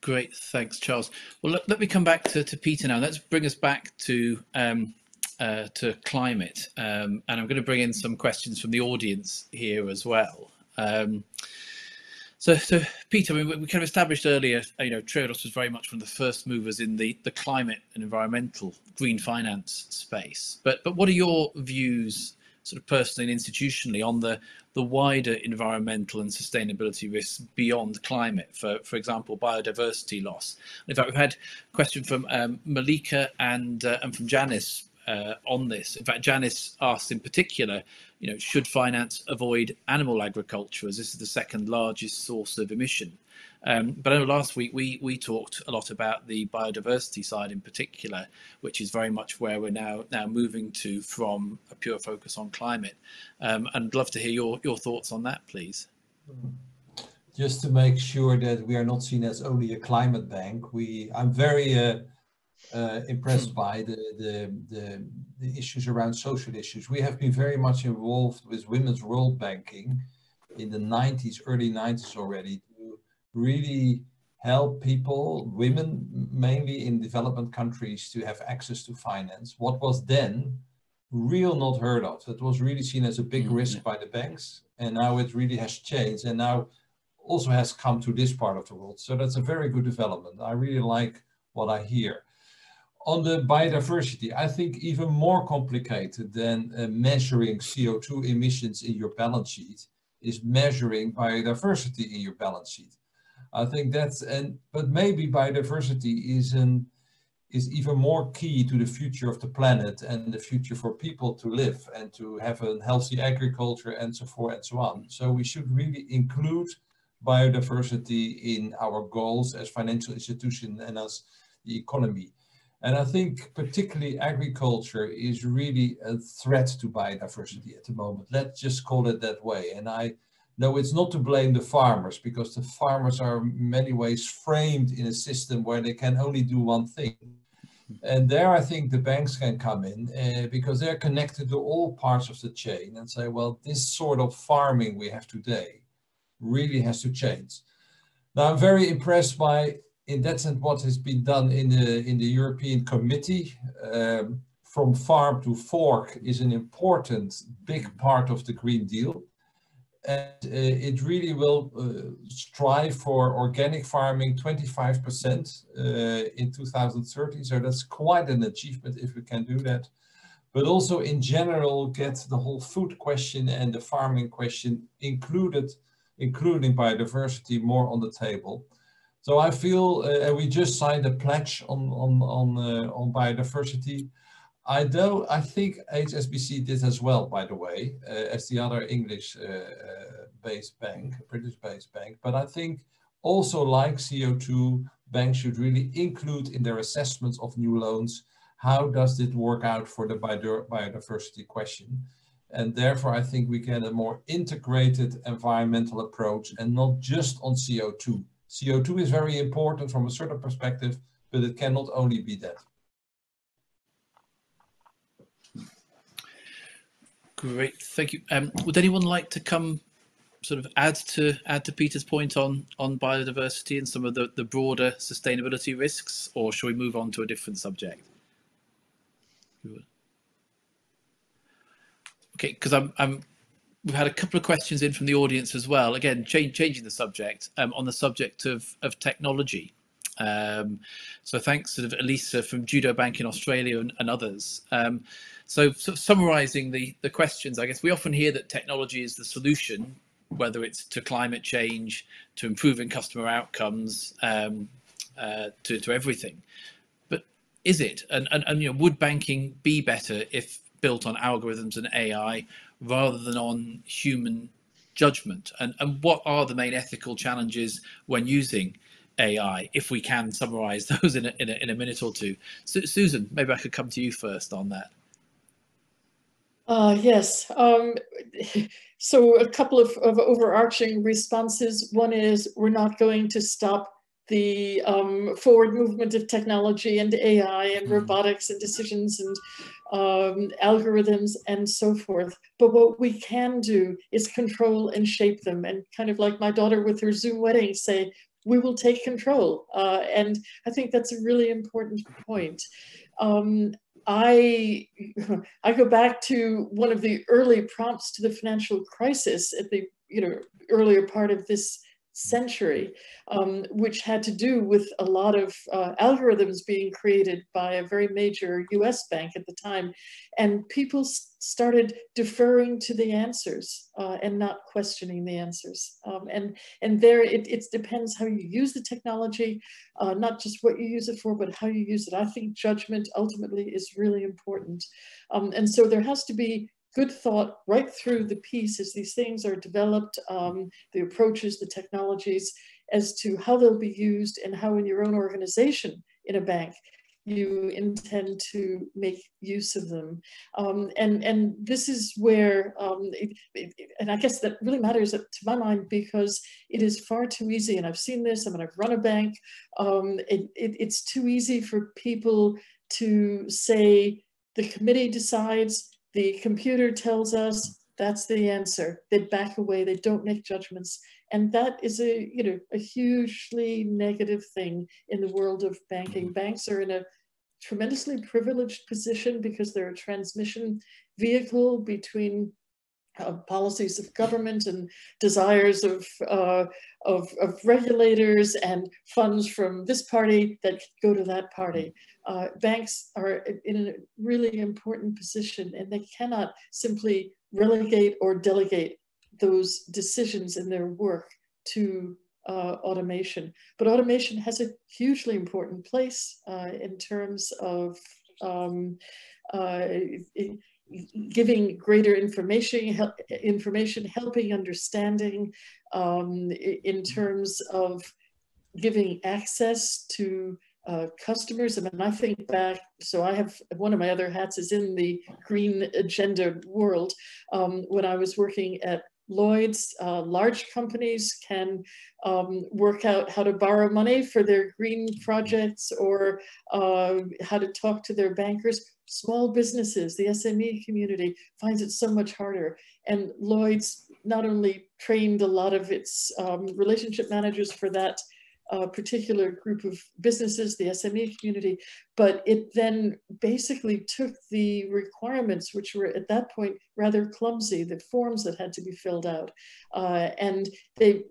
Great, thanks, Charles. Well, let, let, me come back to, to Peter now. Let's bring us back to um, uh, to climate, um, and I'm going to bring in some questions from the audience here as well. Um, so, so Peter, I mean, we kind of established earlier, you know, Triodos was very much one of the first movers in the the climate and environmental green finance space. But but what are your views, sort of personally and institutionally, on the the wider environmental and sustainability risks beyond climate, for, for example, biodiversity loss. In fact, we've had a question from um, Malika and, uh, and from Janice uh, on this. In fact, Janice asked in particular, you know, should finance avoid animal agriculture as this is the second largest source of emission? Um, but I know last week we we talked a lot about the biodiversity side in particular, which is very much where we're now now moving to from a pure focus on climate. Um, and I'd love to hear your your thoughts on that, please. Just to make sure that we are not seen as only a climate bank, we I'm very uh, uh, impressed by the, the, the the issues around social issues. We have been very much involved with women's world banking in the 90s, early 90s already really help people, women mainly in development countries, to have access to finance. What was then real not heard of. It was really seen as a big mm-hmm. risk by the banks, and now it really has changed, and now also has come to this part of the world. So that's a very good development. I really like what I hear. On the biodiversity, I think even more complicated than uh, measuring CO2 emissions in your balance sheet is measuring biodiversity in your balance sheet. I think that's and but maybe biodiversity is an is even more key to the future of the planet and the future for people to live and to have a healthy agriculture and so forth and so on. So we should really include biodiversity in our goals as financial institution and as the economy. And I think particularly agriculture is really a threat to biodiversity at the moment. Let's just call it that way. And I no, it's not to blame the farmers because the farmers are many ways framed in a system where they can only do one thing. And there I think the banks can come in uh, because they're connected to all parts of the chain and say, well, this sort of farming we have today really has to change. Now I'm very impressed by, in that sense, what has been done in the, in the European Committee. Um, from farm to fork is an important big part of the Green Deal and uh, it really will uh, strive for organic farming 25% uh, in 2030. So that's quite an achievement if we can do that. But also in general, get the whole food question and the farming question included, including biodiversity more on the table. So I feel, uh, and we just signed a pledge on, on, on, uh, on biodiversity. I do. I think HSBC did as well, by the way, uh, as the other English-based uh, uh bank, British-based bank. But I think also like CO2, banks should really include in their assessments of new loans, how does it work out for the biodiversity question? And therefore, I think we get a more integrated environmental approach and not just on CO2. CO2 is very important from a certain perspective, but it cannot only be that. Great, thank you. Um, would anyone like to come sort of add to add to Peter's point on on biodiversity and some of the, the broader sustainability risks, or shall we move on to a different subject? Okay, because I'm, I'm we've had a couple of questions in from the audience as well. Again, change, changing the subject um, on the subject of of technology. Um, so thanks to Elisa from Judo Bank in Australia and, and others. Um, so, so summarizing the, the questions, I guess we often hear that technology is the solution, whether it's to climate change, to improving customer outcomes, um, uh, to, to everything. But is it? And, and, and you know, would banking be better if built on algorithms and AI rather than on human judgment? And, and what are the main ethical challenges when using AI, if we can summarize those in a, in a, in a minute or two? Su Susan, maybe I could come to you first on that. Uh, yes. Um, so a couple of, of overarching responses. One is we're not going to stop the um, forward movement of technology and AI and mm-hmm. robotics and decisions and um, algorithms and so forth. But what we can do is control and shape them. And kind of like my daughter with her Zoom wedding say, we will take control. Uh, and I think that's a really important point. Um, I I go back to one of the early prompts to the financial crisis at the you know earlier part of this century, um, which had to do with a lot of uh, algorithms being created by a very major US bank at the time. And people started deferring to the answers uh, and not questioning the answers. Um, and, and there it, it depends how you use the technology, uh, not just what you use it for, but how you use it. I think judgment ultimately is really important. Um, and so there has to be good thought right through the piece as these things are developed, um, the approaches, the technologies, as to how they'll be used and how in your own organization in a bank you intend to make use of them. Um, and, and this is where, um, it, it, and I guess that really matters to my mind because it is far too easy, and I've seen this, I mean, I've run a bank, um, it, it's too easy for people to say, the committee decides, the computer tells us that's the answer. They back away, they don't make judgments. And that is a, you know, a hugely negative thing in the world of banking. Banks are in a tremendously privileged position because they're a transmission vehicle between uh, policies of government and desires of, uh, of, of, regulators and funds from this party that go to that party. Uh, banks are in a really important position and they cannot simply relegate or delegate those decisions in their work to uh, automation. But automation has a hugely important place uh, in terms of um, uh, giving greater information, help, information, helping understanding um, in terms of giving access to uh, customers. I mean, I think back, so I have one of my other hats is in the green agenda world. Um, when I was working at Lloyds, uh, large companies can um, work out how to borrow money for their green projects or uh, how to talk to their bankers. Small businesses, the SME community finds it so much harder. And Lloyds not only trained a lot of its um, relationship managers for that a particular group of businesses, the SME community, but it then basically took the requirements, which were at that point rather clumsy, the forms that had to be filled out, uh, and they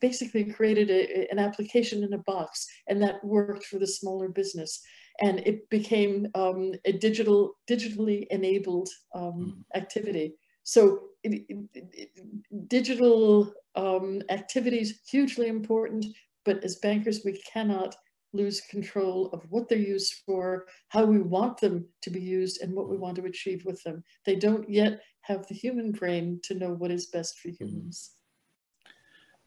basically created a, an application in a box, and that worked for the smaller business. And it became um, a digital, digitally enabled um, hmm. activity. So it, it, it, digital um, activities hugely important, but as bankers, we cannot lose control of what they're used for, how we want them to be used, and what we want to achieve with them. They don't yet have the human brain to know what is best for mm-hmm. humans.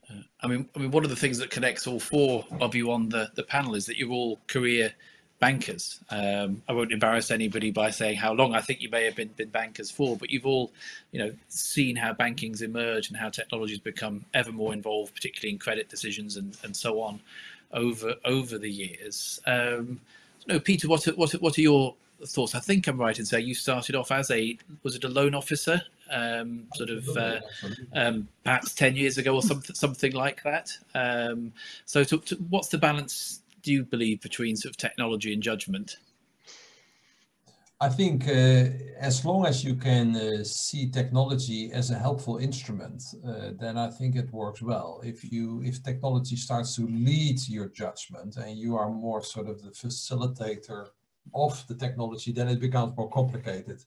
Uh, I mean, I mean, one of the things that connects all four of you on the, the panel is that you're all career bankers. Um, I won't embarrass anybody by saying how long I think you may have been, been bankers for, but you've all, you know, seen how banking's emerged and how technology's become ever more involved, particularly in credit decisions and, and so on, over over the years. Um, no, Peter, what are, what are, what are your thoughts? I think I'm right in saying you started off as a was it a loan officer, um, sort of uh, um, perhaps ten years ago or something something like that. Um, so, to, to, what's the balance do you believe between sort of technology and judgment? I think uh, as long as you can uh, see technology as a helpful instrument, uh, then I think it works well. If you if technology starts to lead your judgment and you are more sort of the facilitator of the technology, then it becomes more complicated.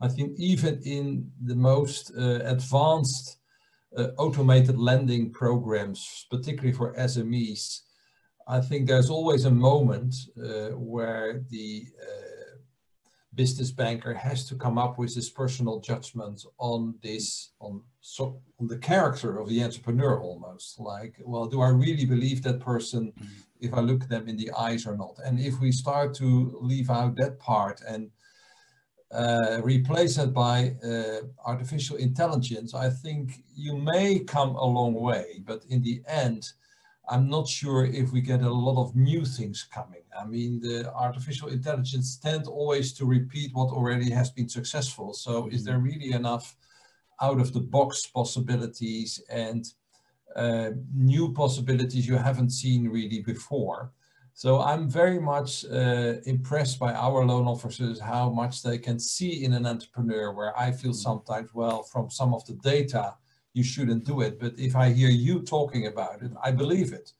I think even in the most uh, advanced uh, automated lending programs, particularly for SMEs, I think there's always a moment uh, where the uh, business banker has to come up with his personal judgment on this, on so on the character of the entrepreneur almost. Like, well, do I really believe that person mm-hmm. if I look them in the eyes or not? And if we start to leave out that part and uh, replace it by uh, artificial intelligence, I think you may come a long way, but in the end, I'm not sure if we get a lot of new things coming. I mean, the artificial intelligence tend always to repeat what already has been successful. So is there really enough out of the box possibilities and uh, new possibilities you haven't seen really before? So I'm very much uh, impressed by our loan officers, how much they can see in an entrepreneur where I feel sometimes, well, from some of the data, you shouldn't do it. But if I hear you talking about it, I believe it.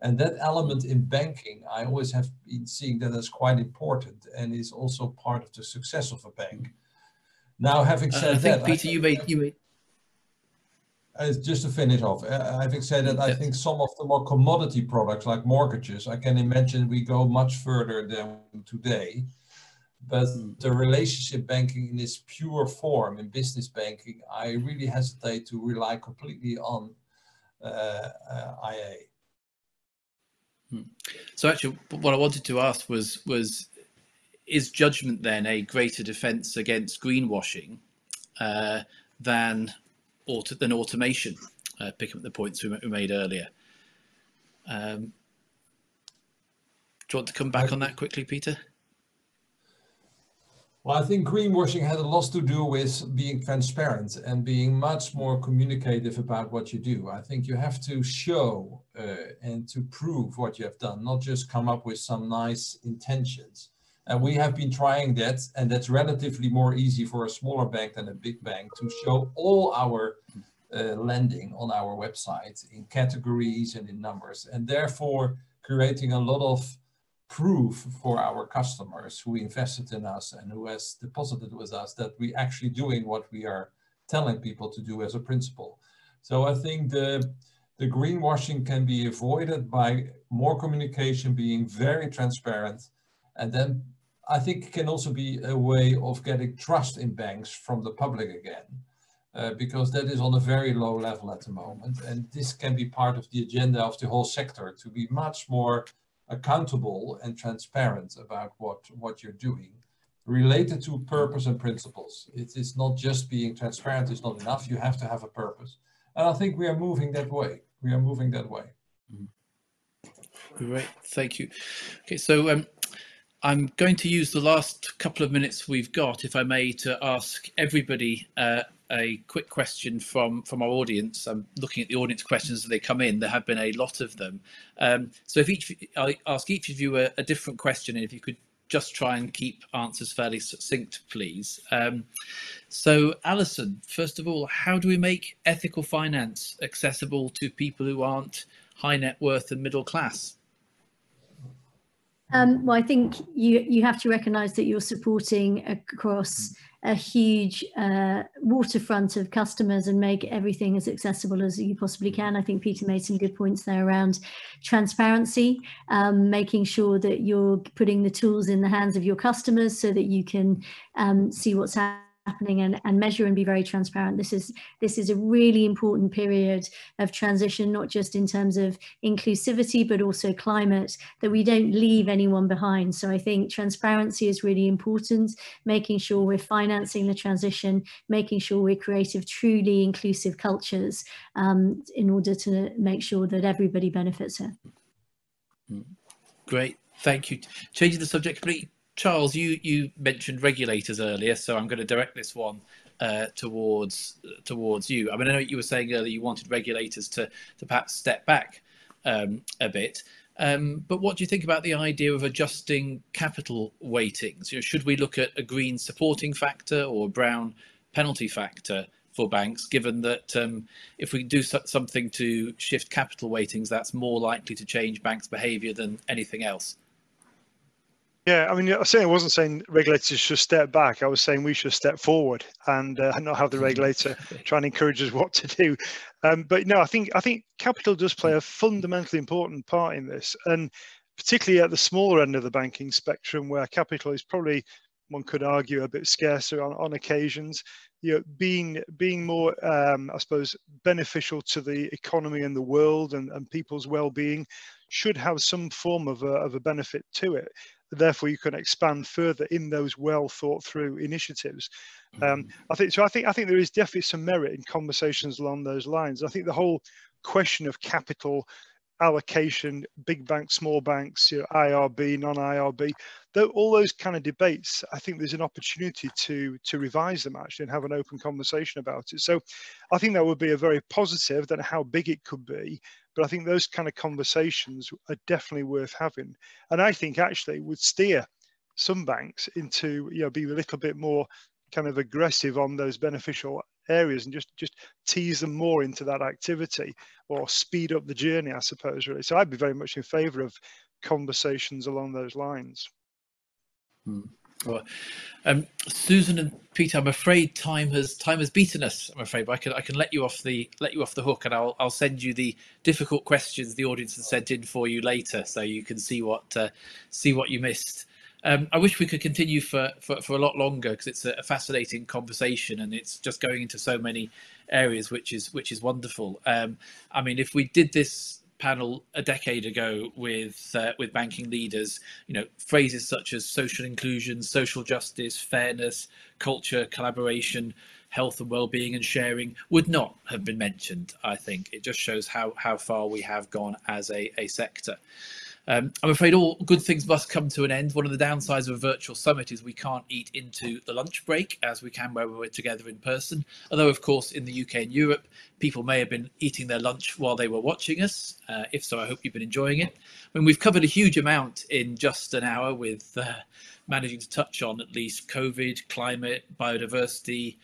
And that element in banking, I always have been seeing that as quite important and is also part of the success of a bank. Now, having said uh, I think, that, Peter, you made you made. Uh, just to finish off, uh, having said that, I think some of the more commodity products like mortgages, I can imagine we go much further than today but the relationship banking in its pure form in business banking, I really hesitate to rely completely on uh, uh, IA. Hmm. So actually, what I wanted to ask was was is judgment then a greater defence against greenwashing uh, than auto, than automation? Uh, picking up the points we, made earlier. Um, do you want to come back on that quickly, Peter? Well, I think greenwashing had a lot to do with being transparent and being much more communicative about what you do. I think you have to show uh, and to prove what you have done, not just come up with some nice intentions. And we have been trying that, and that's relatively more easy for a smaller bank than a big bank to show all our uh, lending on our website in categories and in numbers, and therefore creating a lot of proof for our customers who invested in us and who has deposited with us that we are actually doing what we are telling people to do as a principle. So I think the the greenwashing can be avoided by more communication, being very transparent, and then I think it can also be a way of getting trust in banks from the public again, uh, because that is on a very low level at the moment, and this can be part of the agenda of the whole sector to be much more accountable and transparent about what, what you're doing related to purpose and principles. It is not just being transparent is not enough. You have to have a purpose. And I think we are moving that way. We are moving that way. Great, thank you. Okay, so um, I'm going to use the last couple of minutes we've got, if I may, to ask everybody uh, a quick question from from our audience. I'm looking at the audience questions as they come in. There have been a lot of them. Um, so if each, I ask each of you a, a, different question, and if you could just try and keep answers fairly succinct, please. Um, so Alison, first of all, how do we make ethical finance accessible to people who aren't high net worth and middle class? Um, well, I think you you have to recognise that you're supporting across a huge uh, waterfront of customers and make everything as accessible as you possibly can. I think Peter made some good points there around transparency, um, making sure that you're putting the tools in the hands of your customers so that you can um, see what's happening happening and, and measure and be very transparent. This is this is a really important period of transition, not just in terms of inclusivity, but also climate, that we don't leave anyone behind. So I think transparency is really important, making sure we're financing the transition, making sure we're creating truly inclusive cultures um, in order to make sure that everybody benefits it. Great, thank you. Changing the subject completely, Charles, you you mentioned regulators earlier, so I'm going to direct this one uh, towards towards you. I mean, I know you were saying earlier you wanted regulators to to perhaps step back um, a bit, um, but what do you think about the idea of adjusting capital weightings? You know, should we look at a green supporting factor or a brown penalty factor for banks, given that um, if we do something to shift capital weightings, that's more likely to change banks' behaviour than anything else? Yeah, I mean, I saying I wasn't saying regulators should step back. I was saying we should step forward and uh, not have the regulator try and encourage us what to do. Um, but no, I think I think capital does play a fundamentally important part in this, and particularly at the smaller end of the banking spectrum, where capital is probably one could argue a bit scarcer on, on occasions. You know, being being more, um, I suppose, beneficial to the economy and the world and, and people's well-being should have some form of a, of a benefit to it therefore you can expand further in those well thought through initiatives. Um, I think so. I think I think there is definitely some merit in conversations along those lines. I think the whole question of capital allocation, big banks, small banks, you know, IRB, non-IRB, though all those kind of debates, I think there's an opportunity to to revise them actually and have an open conversation about it. So I think that would be a very positive. Then how big it could be, but I think those kind of conversations are definitely worth having. And I think actually would steer some banks into you know be a little bit more kind of aggressive on those beneficial areas and just just tease them more into that activity or speed up the journey i suppose really so i'd be very much in favor of conversations along those lines hmm. Um, Susan and Peter, I'm afraid time has time has beaten us. I'm afraid, but I can I can let you off the let you off the hook, and I'll I'll send you the difficult questions the audience has sent in for you later, so you can see what uh, see what you missed. Um, I wish we could continue for, for, for a lot longer because it's a, a, fascinating conversation and it's just going into so many areas, which is which is wonderful. Um, I mean, if we did this panel a decade ago with uh, with banking leaders, you know, phrases such as social inclusion, social justice, fairness, culture, collaboration, health and well-being and sharing would not have been mentioned. I think it just shows how how far we have gone as a, a sector. Um, I'm afraid all good things must come to an end. One of the downsides of a virtual summit is we can't eat into the lunch break as we can where we're together in person. Although, of course, in the UK and Europe, people may have been eating their lunch while they were watching us. Uh, if so, I hope you've been enjoying it. I mean, we've covered a huge amount in just an hour with uh, managing to touch on at least COVID, climate, biodiversity,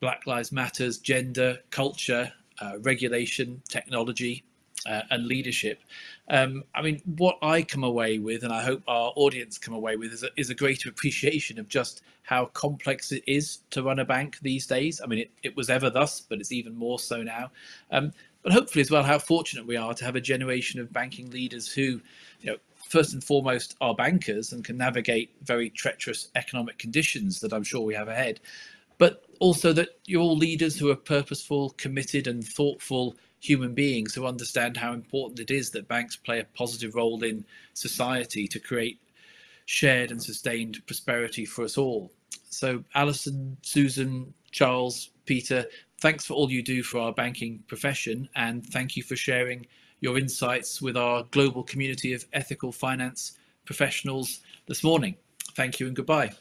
Black Lives Matters, gender, culture, uh, regulation, technology, uh, and leadership. Um, I mean, what I come away with, and I hope our audience come away with, is a, is a greater appreciation of just how complex it is to run a bank these days. I mean, it, it was ever thus, but it's even more so now. Um, but hopefully, as well, how fortunate we are to have a generation of banking leaders who, you know, first and foremost are bankers and can navigate very treacherous economic conditions that I'm sure we have ahead. But also that you're all leaders who are purposeful, committed, and thoughtful human beings who understand how important it is that banks play a positive role in society to create shared and sustained prosperity for us all. So, Alison, Susan, Charles, Peter, thanks for all you do for our banking profession, and thank you for sharing your insights with our global community of ethical finance professionals this morning. Thank you and goodbye.